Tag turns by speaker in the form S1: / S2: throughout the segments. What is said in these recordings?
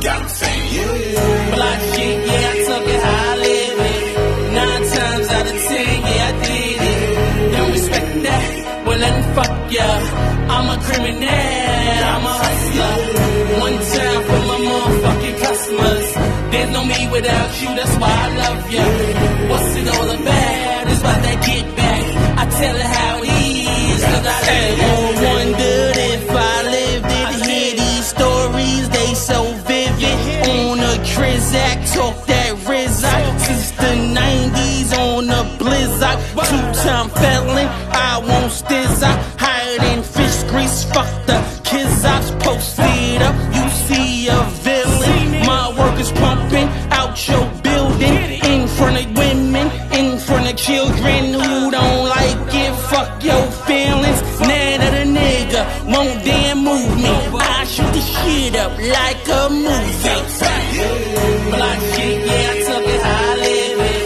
S1: got them saying, yeah, yeah. Block shit, yeah, I took it how I live it. Nine times out of ten, yeah, I did it. Don't respect that, well, let me fuck ya. I'm a criminal, I'm a hustler. One
S2: time for my motherfucking customers. There's no me without you, that's why I love ya. What's it all about? It's Trizac, talk that Rizak. Since the 90s on a Blizzard. Two time felon, I won't stizz out. Higher fish grease, fuck the kids I posted up. You see a villain. My work is pumping out your building. In front of women, in front of children who don't like it. Fuck your feelings. Now that a nigga won't damn move me. I shoot the shit up like a movie.
S1: Block shit, yeah, I took it how I live it.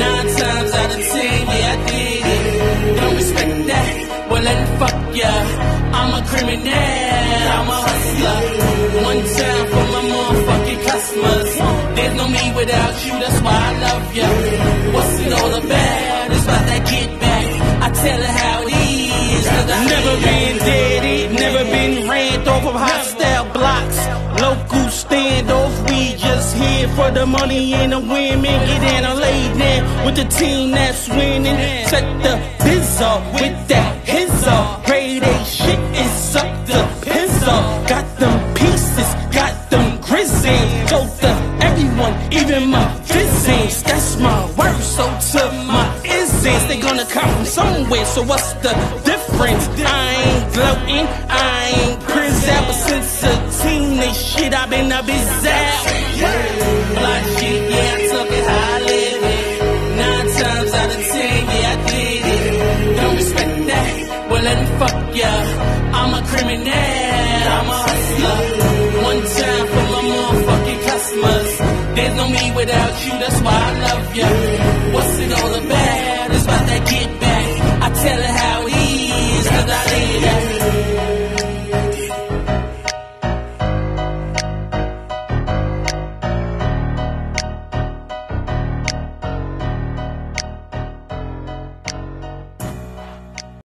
S1: Nine times out of ten, yeah, I did it. Don't respect that, well let fuck ya. I'm a criminal, I'm a hustler. One time for my motherfucking customers. There's no me without you, that's why I love ya. What's it all about? It's about that get back. I tell her how it is,
S2: Never been we just here for the money and the women. Get in a laid now with the team that's winning. Set the biz off with that his off. Pray they shit is up the pizza. Got them pieces, got them grizzlies. Go to everyone, even my physics. That's my word, so to my isms. They gonna come from somewhere, so what's the difference? I ain't gloating, I ain't shit. I've been a out.
S1: Block shit, yeah, I took it how I live it. Nine times out of ten, yeah, I did it. Don't respect that, well let fuck ya. I'm a criminal, I'm a hustler. One time for my motherfucking customers. There's no me without you, that's why I love ya. What's it all about?